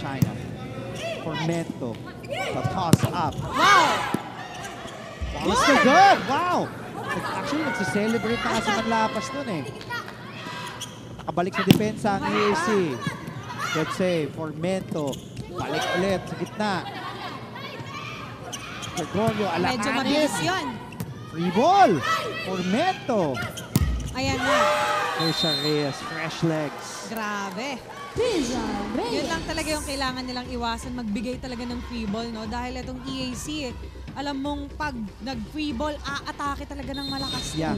China. Formento. The toss up. Wow! It's still good! Wow! Actually, nagsiselebrate na kasi Manlapas nun eh. Nakabalik sa depensa ang EAC. Good save. Formento. Balik ulit sa gitna. Gregorio Medyo mabilis Alacanis. yun. Free ball. Formento. Ayan na. Trisha Reyes. Fresh legs. Grabe. Lang talaga yung kailangan nilang iwasan, magbigay talaga ng free ball, no? Dahil itong EAC, eh, alam mong pag nag-free ball, aatake talaga ng malakas. Yeah.